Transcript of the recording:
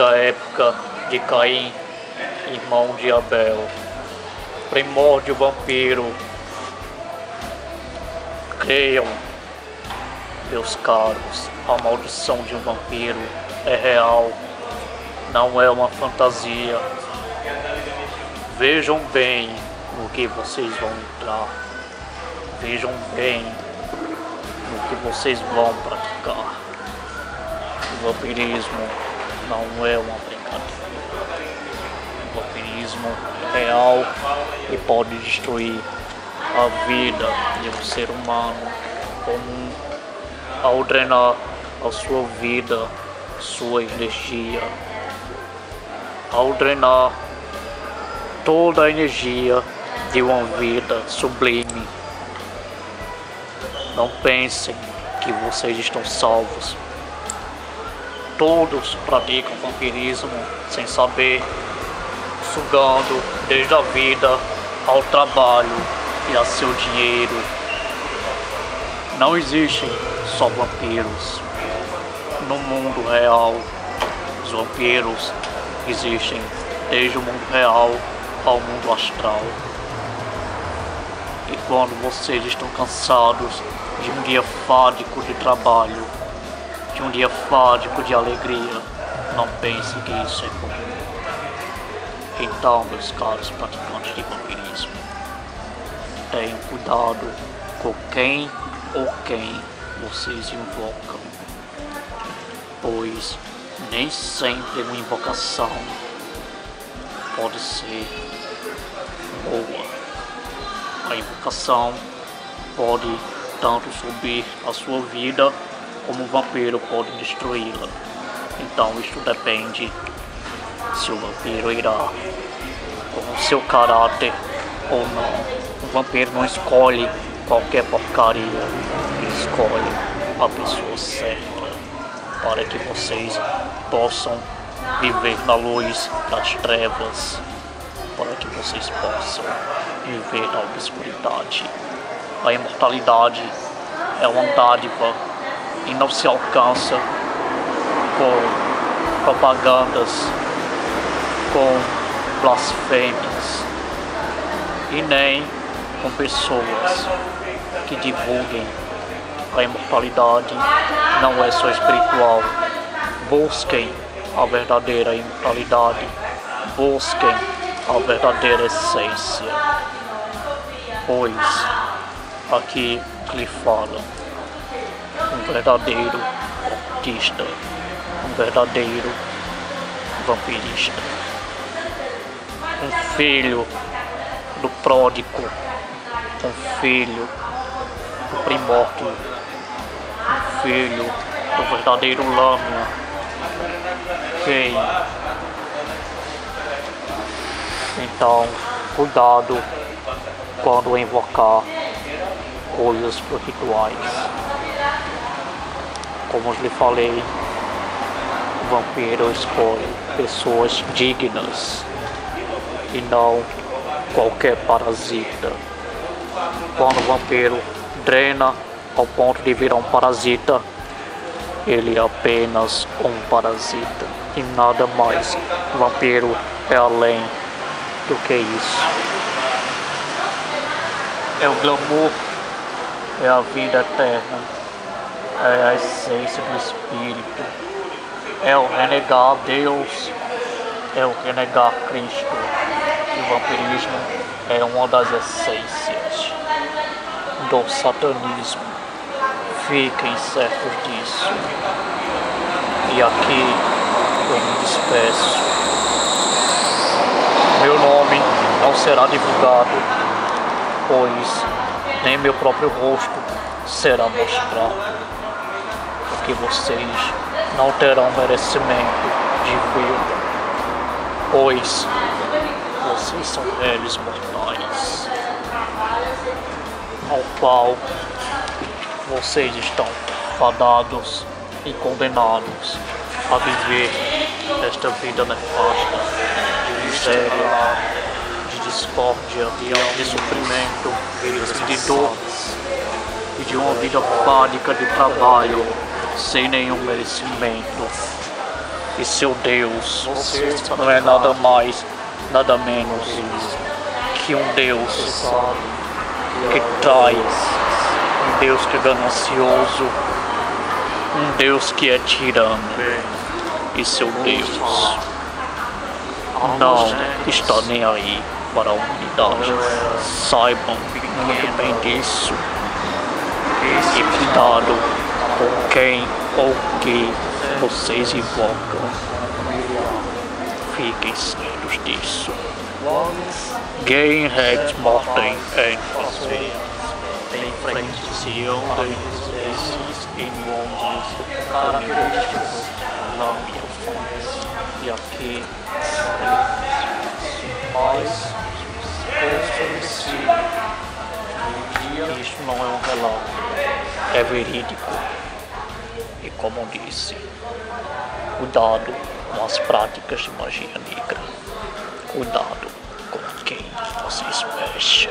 vampirismo é eterno, desde a época de Caim, irmão de Abel. Primórdio vampiro. Creiam, meus caros, a maldição de um vampiro é real, não é uma fantasia. Vejam bem no que vocês vão entrar. Vejam bem no que vocês vão praticar. O vampirismo não é uma brincadeira. O vampirismo real e pode destruir a vida de um ser humano comum ao drenar a sua vida, sua energia, ao drenar toda a energia de uma vida sublime. Não pensem que vocês estão salvos. Todos praticam vampirismo sem saber, sugando desde a vida ao trabalho e a seu dinheiro. Não existem só vampiros. No mundo real, os vampiros existem desde o mundo real ao mundo astral. E quando vocês estão cansados de um dia fádico de trabalho, de um dia fádico de alegria, não pensem que isso é comum. Então, meus caros praticantes de vampirismo, tenham cuidado com quem ou quem vocês invocam, pois nem sempre uma invocação pode ser boa. A invocação pode tanto subir a sua vida como o vampiro pode destruí-la. Então isto depende se o vampiro irá com o seu caráter ou não. O vampiro não escolhe qualquer porcaria, ele escolhe a pessoa certa para que vocês possam viver na luz das trevas, para que vocês possam viver na obscuridade. A imortalidade é uma dádiva e não se alcança com propagandas, com blasfêmias e nem com pessoas que divulguem a imortalidade não é só espiritual. Busquem a verdadeira imortalidade. Busquem a verdadeira essência. Pois aqui lhe fala verdadeiro artista, um verdadeiro vampirista, um filho do pródigo, um filho do primórdio filho do verdadeiro lamo. Quem? Então, cuidado quando invocar coisas rituais. Como lhe falei, o vampiro escolhe pessoas dignas e não qualquer parasita. Quando o vampiro drena ao ponto de virar um parasita, ele é apenas um parasita e nada mais. O vampiro é além do que isso. É o glamour, é a vida eterna, é a essência do espírito, é o renegar Deus, é o renegar Cristo. O vampirismo é uma das essências do satanismo. Fiquem certos disso. E aqui eu me despeço. Meu nome não será divulgado, pois nem meu próprio rosto será mostrado, porque vocês não terão merecimento de vida, pois vocês são velhos mortais, ao qual vocês estão fadados e condenados a viver esta vida nefasta de miséria, de discórdia, de sofrimento, de dor e de uma vida fálica de trabalho sem nenhum merecimento. E seu Deus não é nada mais, nada menos que um Deus que traz, um Deus que é ganancioso, um Deus que é tirano. E seu Deus não está nem aí para a humanidade. Saibam muito bem disso. E cuidado com quem ou que vocês invocam. Fiquem cientes disso. Gain heads mortem em você. Em frente se onde existem mundos característicos não E aqui mas isto não é um relato, é verídico. E como disse, cuidado com as práticas de magia negra. Cuidado com quem vocês mexem.